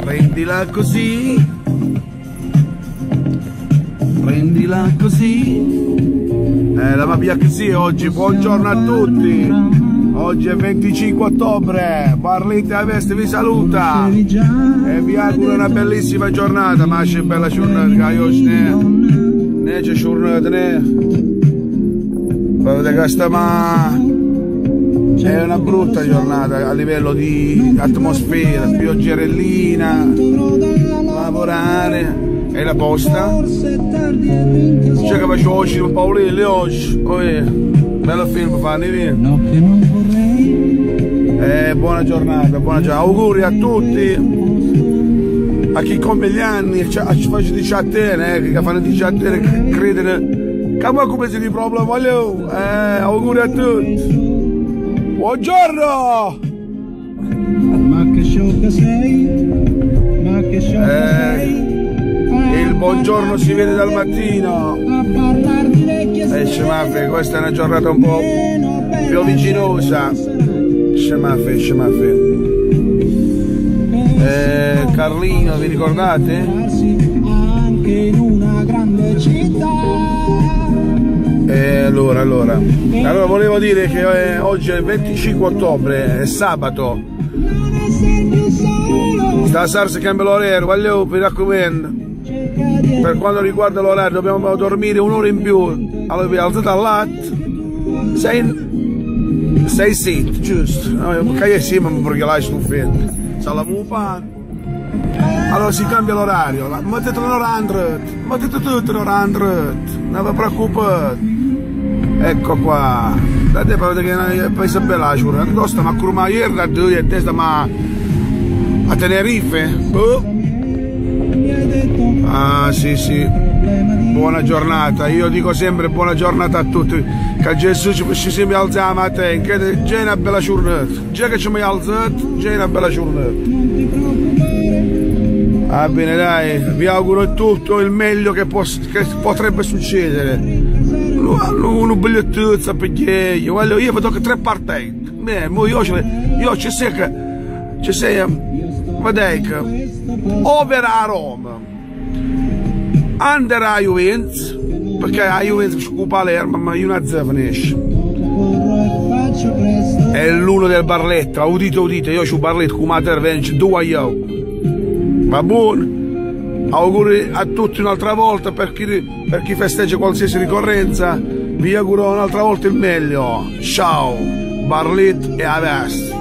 Prendila così. Prendila così. Eh, la mia così oggi. Buongiorno a tutti. Oggi è 25 ottobre. Barletta a Veste vi saluta. E vi auguro una bellissima giornata. Ma c'è bella giornata che oggi ne. C'è giornata ne. Vedete che sta ma è una brutta giornata a livello di atmosfera, pioggerellina, lavorare. E la posta. C'è che faccio oggi un Paolilli oggi, eh, bello film fanno eh, buona giornata, buona giornata, auguri a tutti, a chi compie gli anni, a chi fa 17 anni, eh, che fanno 17 anni, credere, come si di problema, voglio, eh, auguri a tutti. Buongiorno! Ma che sciocca sei? Ma che sciocca Eh, sei? il buongiorno si vede dal mattino. Vecchie Eh, Scemaffe, questa è una giornata un po' pioviginosa. Scemaffe, scemaffe. Eh, Carlino, vi ricordate? Allora, allora. Allora, volevo dire che eh, oggi è il 25 ottobre, è sabato. Stasera si cambia l'orario, voglio, mi raccomando. Per quanto riguarda l'orario, dobbiamo dormire un'ora in più. Allora, vi alzate al latte. Sei, sei sit, giusto? Io sì, ma perché l'hai stufetto. Salamu pan. Allora si cambia l'orario. Mettete l'ora andret. Mettete tutto l'ora andret. Non vi preoccupate. Ecco qua. Date vedere che poi si bella la giornata. Non sta ma curma ieri da due e testa ma a Tenerife. Boh. un Ah sì sì. Buona giornata, io dico sempre buona giornata a tutti, che Gesù ci, si alza la mattina, che c'è una bella giornata, già che ci mi alzato, c'è una bella giornata. Va bene dai, vi auguro tutto il meglio che, che potrebbe succedere. Uno bigliettuzzo per io, voglio, io vedo che tre partite, beh, mo io, ci- io ci sei che, ci sei, vedete che, over a Roma, under a Juventus, perché a Juventus occupa l'erba, ma io una presto. È l'uno del Barletta, udite udite, io ho Barletta come a tervenci, due io. Va buono? Auguri a tutti un'altra volta per chi, per chi festeggia qualsiasi ricorrenza. Vi auguro un'altra volta il meglio. Ciao, Barlet e a vest.